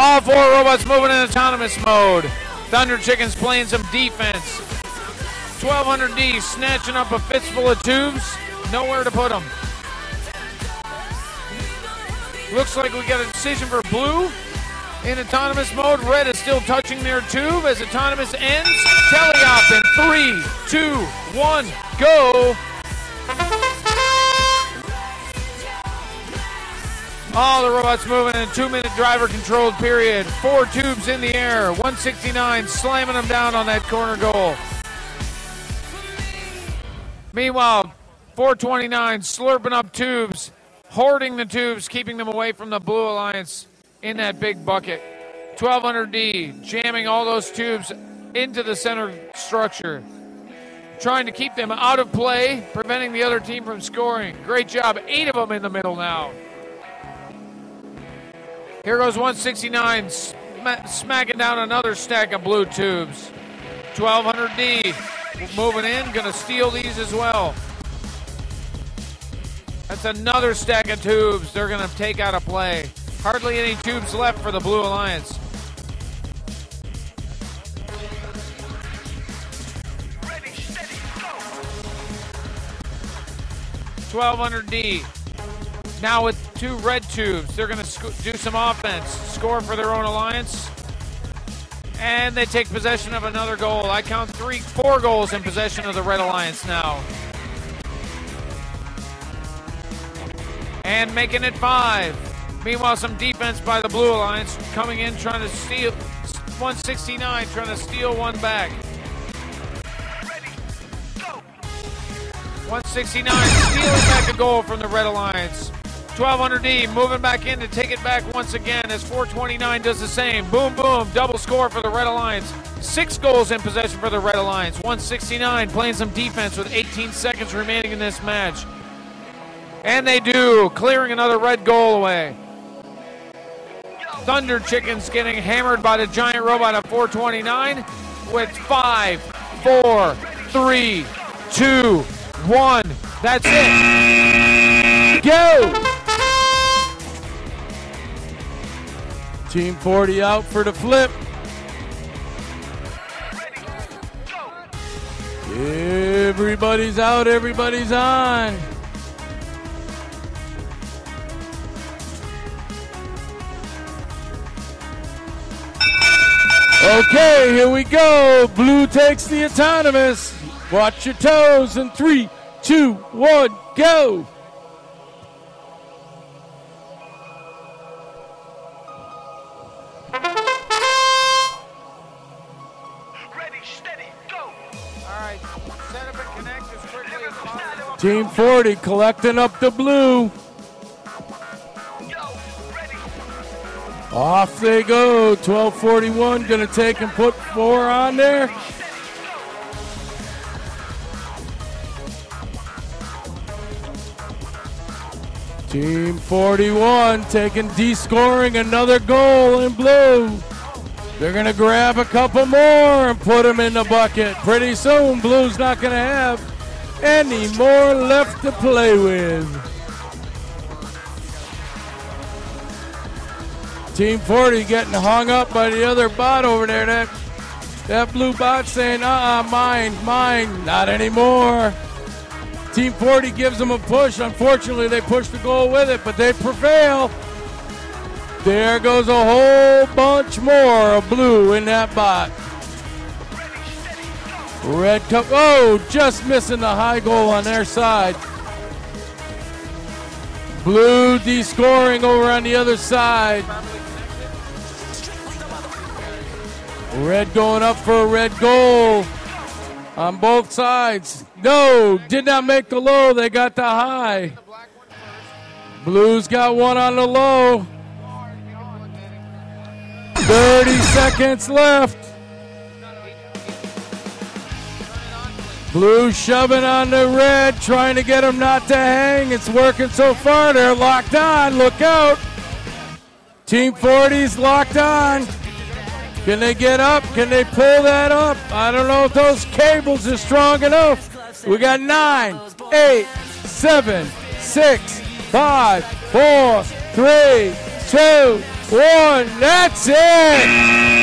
All four robots moving in autonomous mode. Thunder Chicken's playing some defense. 1200D snatching up a fistful of tubes. Nowhere to put them. Looks like we got a decision for blue in autonomous mode. Red is still touching their tube as autonomous ends. Teleop in three, two, one, go. All the robots moving in a two minute driver controlled period. Four tubes in the air. 169 slamming them down on that corner goal. Meanwhile, 429 slurping up tubes, hoarding the tubes, keeping them away from the Blue Alliance in that big bucket. 1200D jamming all those tubes into the center structure, trying to keep them out of play, preventing the other team from scoring. Great job. Eight of them in the middle now. Here goes 169, sm- smacking down another stack of blue tubes. 1200D moving in, gonna steal these as well. That's another stack of tubes they're gonna take out of play. Hardly any tubes left for the Blue Alliance. Twelve hundred D. Now with two red tubes, they're going to do some offense, score for their own alliance, and they take possession of another goal. I count three, four goals in possession of the Red Alliance now. And making it five. Meanwhile, some defense by the Blue Alliance coming in, trying to steal 169, trying to steal one back. 169 stealing back a goal from the Red Alliance. 1200D moving back in to take it back once again as 429 does the same. Boom, boom, double score for the Red Alliance. Six goals in possession for the Red Alliance. 169 playing some defense with 18 seconds remaining in this match. And they do, clearing another red goal away. Thunder Chickens getting hammered by the giant robot at 429 with five, four, three, two, one. That's it. Go! Team 40 out for the flip. Everybody's out, everybody's on. Okay, here we go. Blue takes the autonomous. Watch your toes in three, two, one, go. Team 40 collecting up the blue. Off they go. 1241 going to take and put four on there. Team 41 taking descoring another goal in blue. They're going to grab a couple more and put them in the bucket. Pretty soon, Blue's not going to have any more left to play with. Team 40 getting hung up by the other bot over there. That that blue bot saying, uh uh mine, mine, not anymore. Team 40 gives them a push. Unfortunately, they push the goal with it, but they prevail. There goes a whole bunch more of blue in that bot. Red cup. Oh, just missing the high goal on their side. Blue descoring over on the other side. Red going up for a red goal on both sides. No, did not make the low. They got the high. Blues got one on the low. 30 seconds left. Blue shoving on the red, trying to get them not to hang. It's working so far. They're locked on. Look out. Team 40's locked on. Can they get up? Can they pull that up? I don't know if those cables are strong enough. We got nine, eight, seven, six, five, four, three, two, One, that's it.